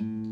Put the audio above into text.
you